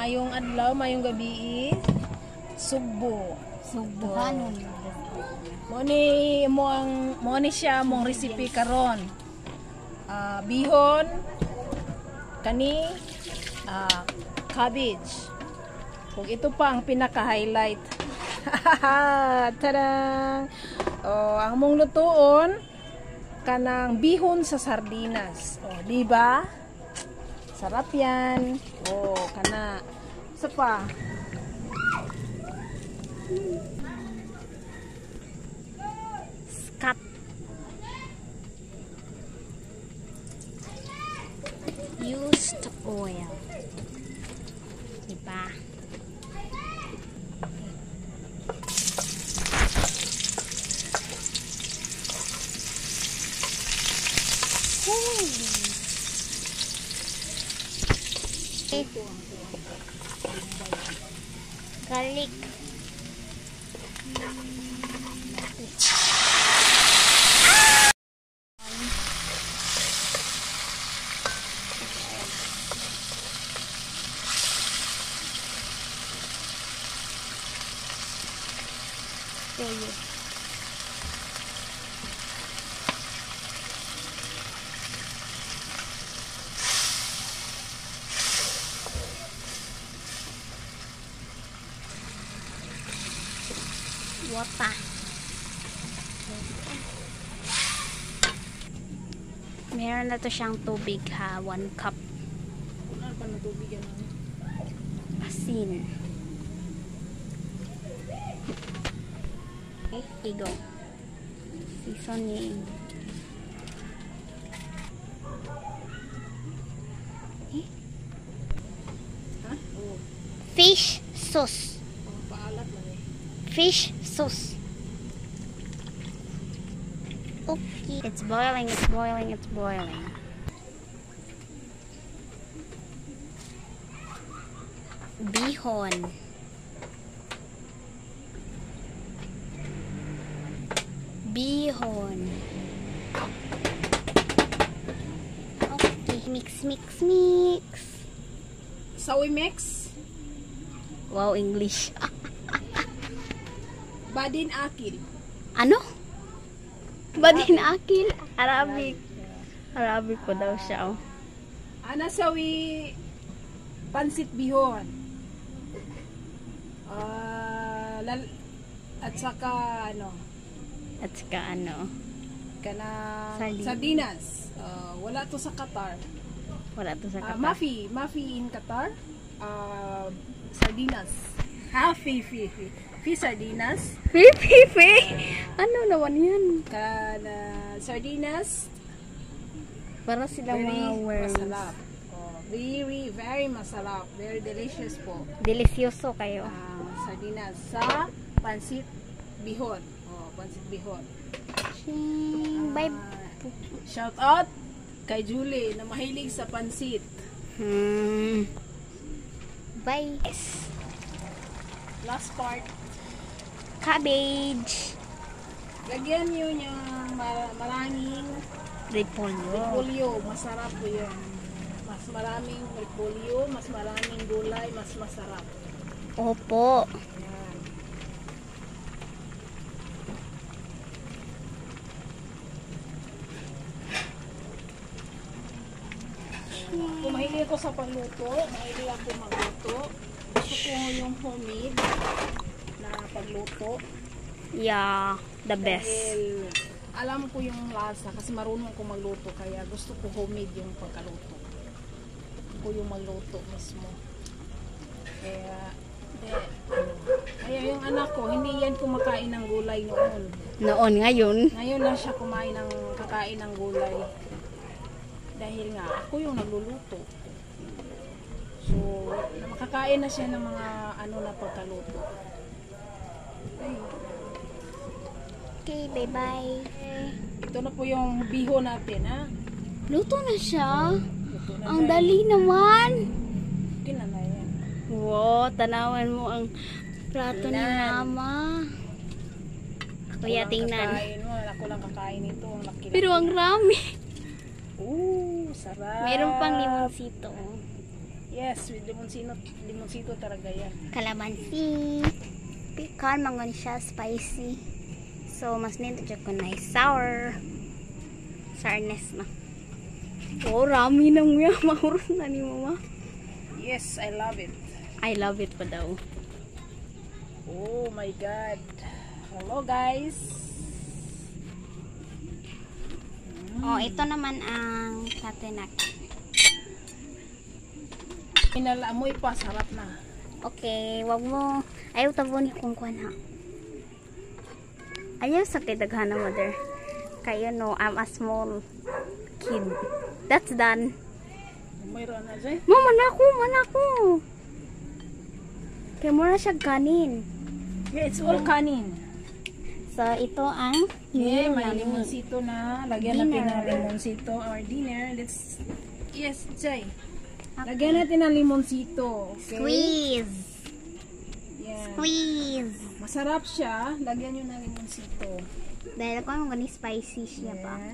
mayong adlaw, mayong gabi. Sugbo. Sugbo kanon. Mo ni mo ang mo ni siya mong recipe karon. Ah, bihon kani ah, cabbage. Kung ito pa ang pinaka-highlight. Tada! Oh, ang mong lutuon kanang bihon sa sardinas. Oh, di ba? Sarap 'yan. Oh, kana. Isa pa. Scat. Used oil. Diba? garlic Yeah, yeah. Wata. Meron na to siyang tubig ha. One cup. Ano? Asin. Okay, igo. Seasoning. Eh? Fish sauce. Fish sauce. Okay. It's boiling, it's boiling, it's boiling. Bihon. Bihon. Okay, mix, mix, mix. So we mix, Wow, English. badin akil. Ano? Badin akil? Arabic. Arabic ko daw siya. Oh. Ana sawi pansit bihon. Ah, lal- at saka ano, At saka ano, kanang Sardin. sardinas. Ah, wala to sa Qatar. wala to sa Ah, kata. mafi, mafi in Qatar. Ah, sardinas. Ha, fi, Fi sardinas. Pipi, pi. Ano naman yan? Kana sardinas. Para Very mga worms. masarap. Oh, very, very masarap. Very delicious po. Delisyoso kayo. Ah, sardinas sa pansit bihon. Oh, pansit bihon. Ching, bye. Ah, shout out kay Julie na mahilig sa pansit. Hmm. Bye. Yes. Last part, Cabbage. lagyan niyo yung ma- maraming Repolyo. repolyo. Masarap po yun. Mas maraming repolyo, mas maraming gulay, mas masarap. Opo. Yan. Kung mahilig ako sa pagluto, mahilig ako magluto. Gusto ko yung homemade pagluto. Yeah, the best. Dahil alam ko yung lasa kasi marunong ko magluto kaya gusto ko homemade yung pagkaluto. Ko yung magluto mismo. Kaya de, ano, kaya yung anak ko hindi yan kumakain ng gulay noon. Noon, ngayon. Ngayon lang siya kumain ng kakain ng gulay. Dahil nga ako yung nagluluto. So, makakain na siya ng mga ano na pagkaluto. Ay, Okay, bye-bye. ito na po yung biho natin, ha? Luto na siya. Luto na Ang dali naman. Okay na na yan. Wow, tanawan mo ang plato ni. Mama. Kuya, tingnan. Kakain mo. Ako lang kakain ito. Ang laki Pero ang rami. Ooh, sarap. Meron pang limonsito. Yes, with limonsino, limonsito talaga yan. Kalamansi. Pikan, mangon siya, spicy. So, mas nito dyan ko na sour. Sourness na. Oh, rami na mo yan. Mahurot na ni mama. Yes, I love it. I love it pa daw. Oh my God. Hello guys. Oh, ito naman ang katinak. Pinalamoy pa, sarap na. Okay, wag mo. Ayaw tabo ni kung kuhan ha. Ayaw sa kidaghan na mother. Kayo no, I'm a small kid. That's done. Mayroon na dyan. Mama na ako, man ako. Kaya mo na siya kanin. Yeah, it's all kanin. So, ito ang Yeah, may limonsito na. Lagyan natin Dinner. ng limonsito or dinner. Let's, yes, Jay. Lagyan natin ng limonsito. Okay? Squeeze. Yeah. Squeeze. Masarap siya. Lagyan nyo ng limonsito. Dahil ako ang gani spicy siya pa. Yeah.